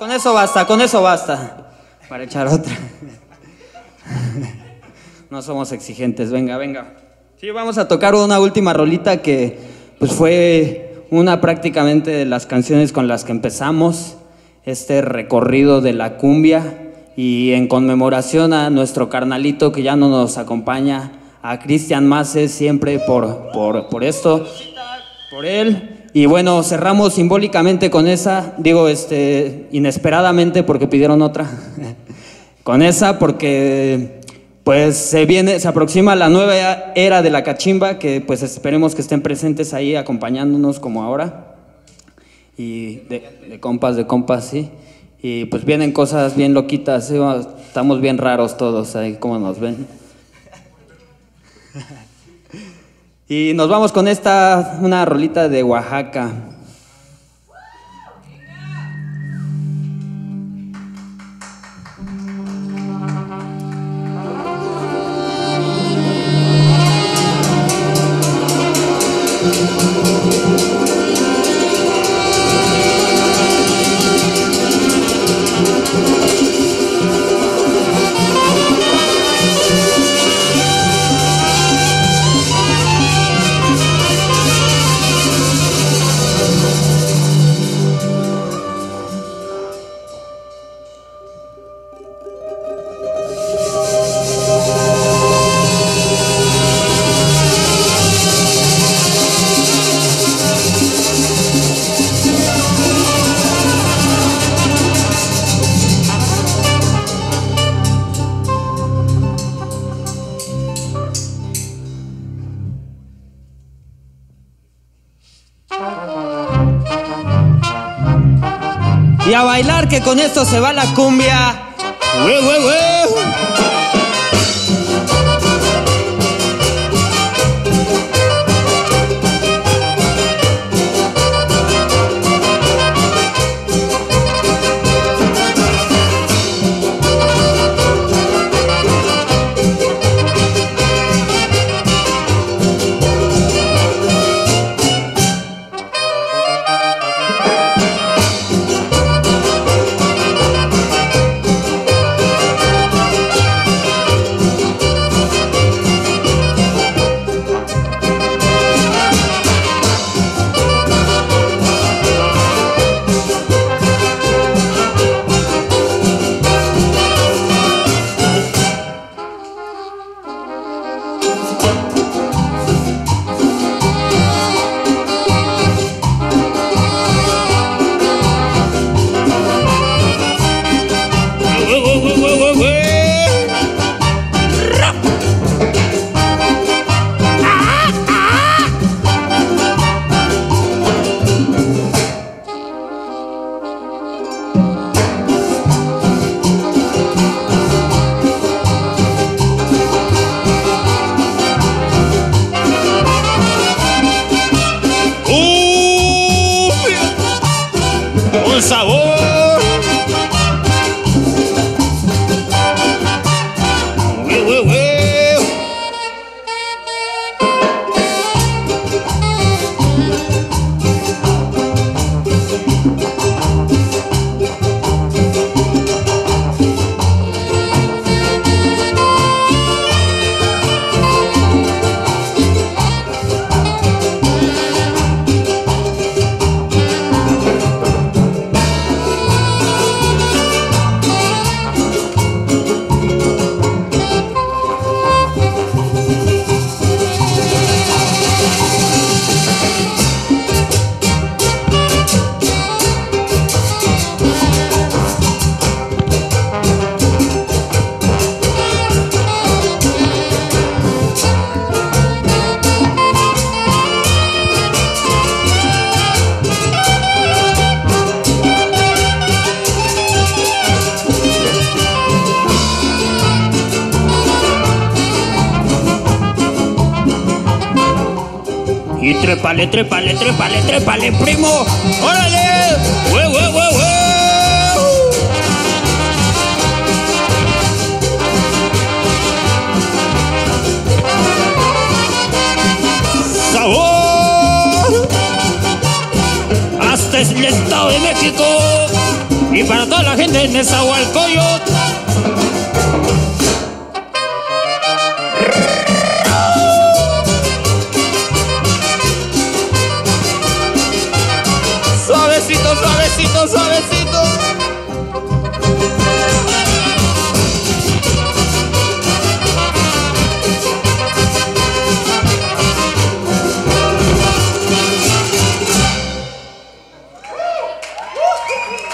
Con eso basta, con eso basta. Para echar otra. No somos exigentes, venga, venga. Sí, vamos a tocar una última rolita que pues fue una prácticamente de las canciones con las que empezamos este recorrido de la cumbia y en conmemoración a nuestro carnalito que ya no nos acompaña, a Cristian Maces, siempre por, por, por esto, por él. Y bueno, cerramos simbólicamente con esa, digo, este, inesperadamente porque pidieron otra, con esa porque pues se viene, se aproxima la nueva era de la cachimba, que pues esperemos que estén presentes ahí acompañándonos como ahora. Y de, compas, de compas, sí. Y pues vienen cosas bien loquitas, estamos bien raros todos ahí, como nos ven. Y nos vamos con esta, una rolita de Oaxaca. Y a bailar que con esto se va la cumbia. Sabor. Y trépale, trépale, trépale, trépale, primo. ¡Órale! ¡Ue, ue, ue, ue! ¡Sabor! Hasta el Estado de México. Y para toda la gente de Nezahualcóyotl.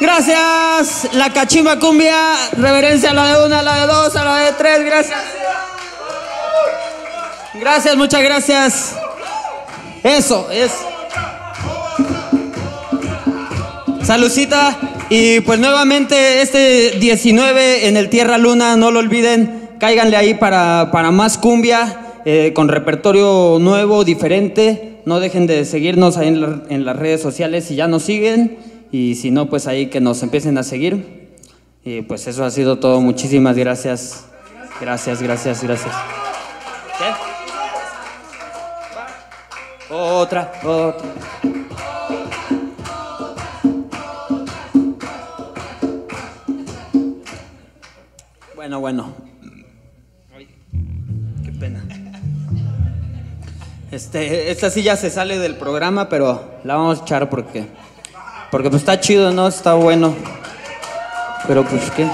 Gracias, la cachimba cumbia. Reverencia a la de una, a la de dos, a la de tres. Gracias. Gracias, muchas gracias. Eso, es. Salucita. Y pues nuevamente este 19 en el Tierra Luna, no lo olviden, cáiganle ahí para, para más cumbia, eh, con repertorio nuevo, diferente. No dejen de seguirnos ahí en, la- en las redes sociales si ya nos siguen. Y si no, pues ahí que nos empiecen a seguir. Y pues eso ha sido todo. Muchísimas gracias. Gracias, gracias, gracias. Otra, otra. Bueno, bueno. Qué pena. Este, esta sí ya se sale del programa, pero la vamos a echar porque, porque pues está chido, ¿no? Está bueno. Pero pues qué.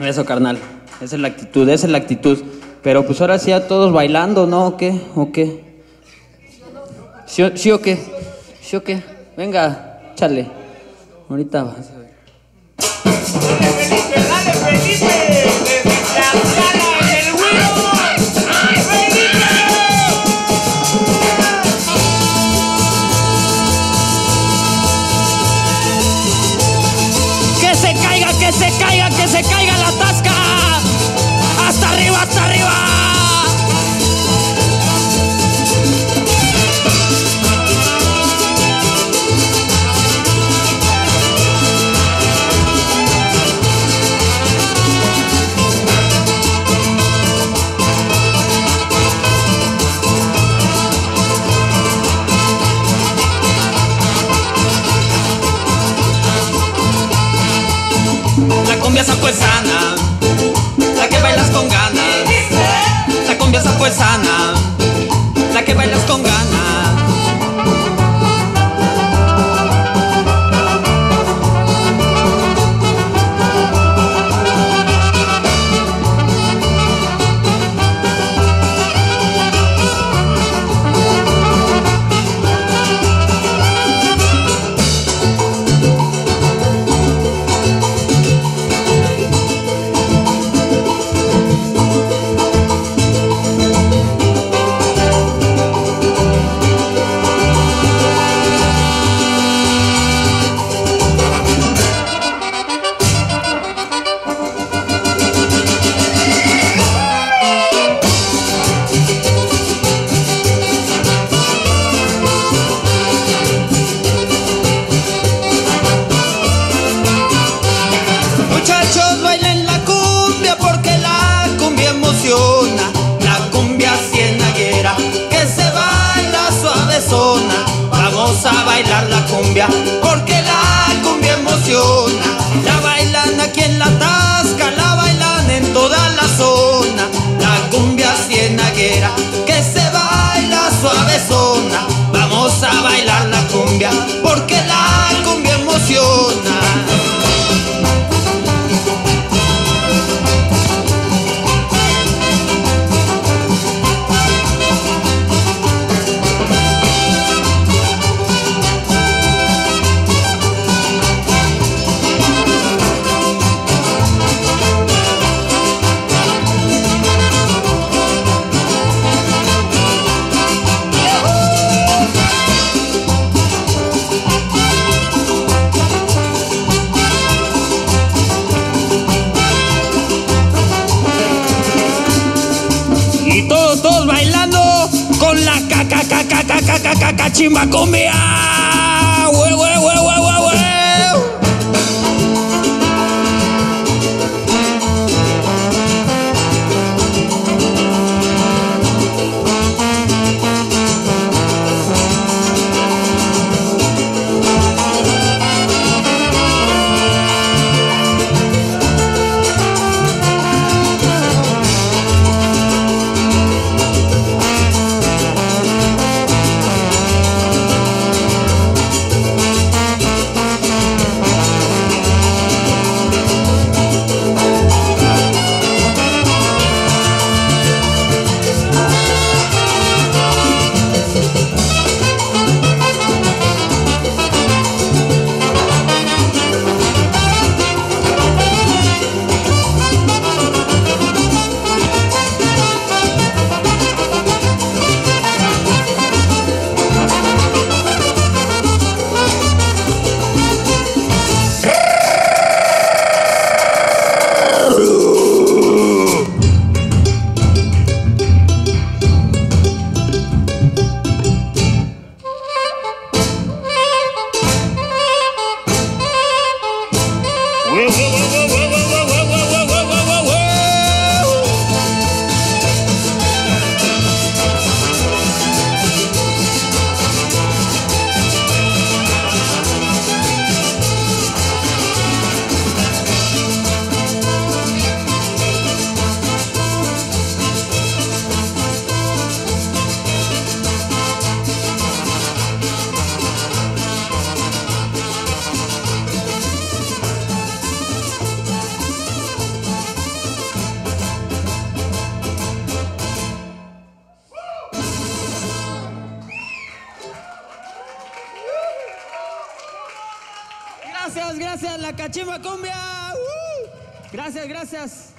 Eso, carnal. Esa es la actitud, esa es la actitud. Pero pues ahora sí a todos bailando, ¿no? ¿O qué? ¿O qué? ¿Sí, o- qué? ¿Sí o qué? Venga, chale. Ahorita vas. Caca, caca, caca, chimba cumbia. Hue, hue, hue, hue, hue, cachimba cumbia. ¡Uh! Gracias, gracias.